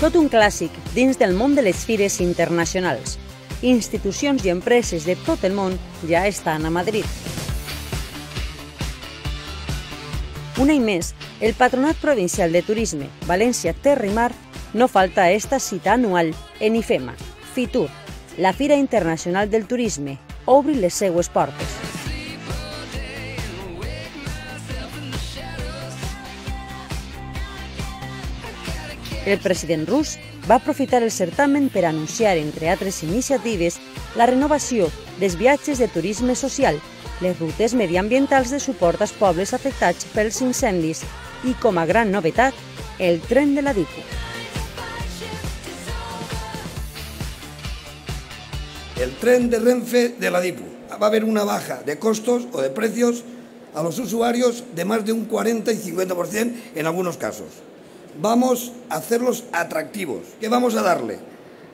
Tot un clàssic dins del món de les fires internacionals. Institucions i empreses de tot el món ja estan a Madrid. Un any més, el Patronat Provincial de Turisme València Terra i Mar no falta a esta cita anual en IFEMA, FITUR, la Fira Internacional del Turisme, obri les seues portes. El president rus va aprofitar el certamen per anunciar, entre altres iniciatives, la renovació dels viatges de turisme social, les rutes mediambientals de suport als pobles afectats pels incendis i, com a gran novetat, el tren de la DIPU. El tren de Renfe de la DIPU. Va a haber una baja de costos o de precios a los usuarios de más de un 40 y 50% en algunos casos vamos a hacerlos atractivos. ¿Qué vamos a darle?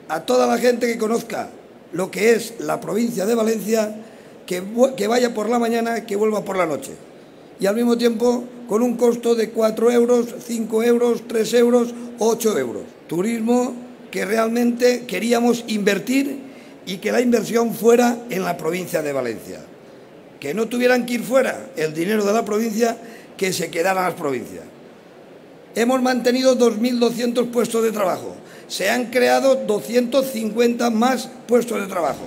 A toda la gente que conozca lo que es la provincia de Valencia, que, vaya por la mañana, que vuelva por la noche. Y al mismo tiempo con un costo de 4 euros, 5 euros, 3 euros, 8 euros. Turismo que realmente queríamos invertir y que la inversión fuera en la provincia de Valencia. Que no tuvieran que ir fuera el dinero de la provincia, que se quedara en las provincias. Hemos mantenido 2.200 puestos de trabajo. Se han creado 250 más puestos de trabajo.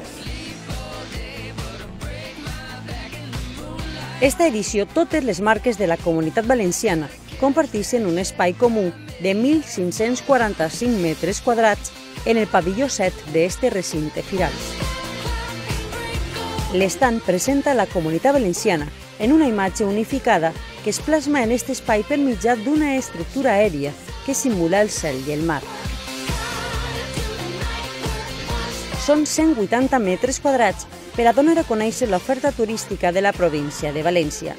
Esta edició, totes les marques de la comunitat valenciana compartixen un espai comú de 1.545 metres quadrats en el pavilló 7 d'este recinte firal. L'estant presenta la comunitat valenciana en una imatge unificada que es plasma en aquest espai per mitjà d'una estructura aèria que simula el cel i el mar. Són 180 metres quadrats per a donar a conèixer l'oferta turística de la província de València,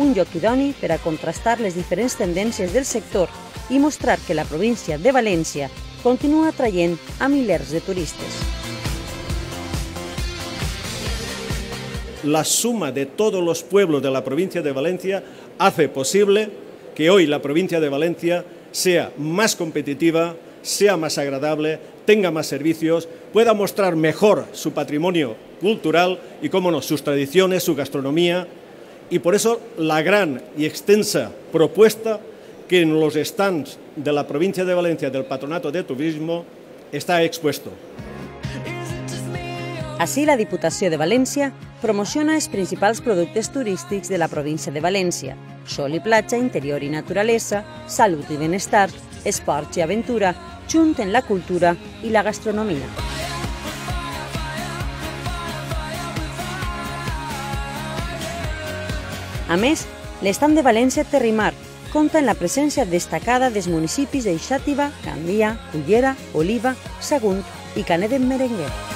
un lloc idoni per a contrastar les diferents tendències del sector i mostrar que la província de València continua atraient a milers de turistes. La suma de todos los pueblos de la provincia de Valencia hace posible que hoy la provincia de Valencia sea más competitiva, sea más agradable, tenga más servicios, pueda mostrar mejor su patrimonio cultural y, cómo no, sus tradiciones, su gastronomía. Y por eso la gran y extensa propuesta que en los stands de la provincia de Valencia del Patronato de Turismo está expuesto. Així, la Diputació de València promociona els principals productes turístics de la província de València, sol i platja, interior i naturalesa, salut i benestar, esports i aventura, junt en la cultura i la gastronomia. A més, l'estat de València Terrimar compta en la presència destacada dels municipis de Xàtiva, Candia, Cullera, Oliva, Sagunt i Canet d'en Merenguer.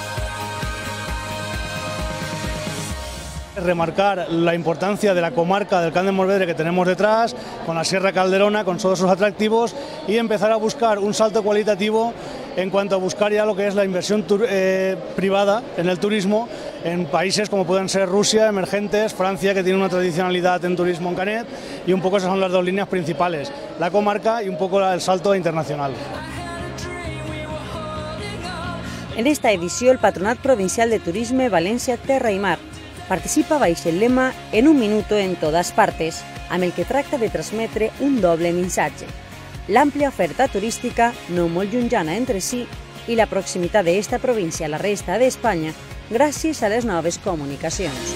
Remarcar la importancia de la comarca del Can de Morvedre que tenemos detrás, con la Sierra Calderona, con todos sus atractivos y empezar a buscar un salto cualitativo en cuanto a buscar ya lo que es la inversión eh, privada en el turismo en países como pueden ser Rusia, emergentes, Francia, que tiene una tradicionalidad en turismo en Canet, y un poco esas son las dos líneas principales, la comarca y un poco el salto internacional. En esta edició, el Patronat Provincial de Turisme València Terra i Mar participa baix el lema En un minuto en todas partes, amb el que tracta de transmetre un doble missatge. L'àmplia oferta turística, no molt llunyana entre si, i la proximitat d'esta província a la resta d'Espanya gràcies a les noves comunicacions.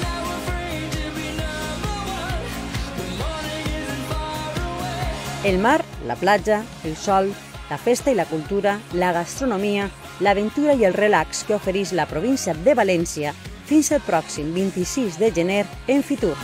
El mar, la platja, el sol, la festa i la cultura, la gastronomia, l'aventura i el relax que ofereix la província de València fins el pròxim 26 de gener en Fitur.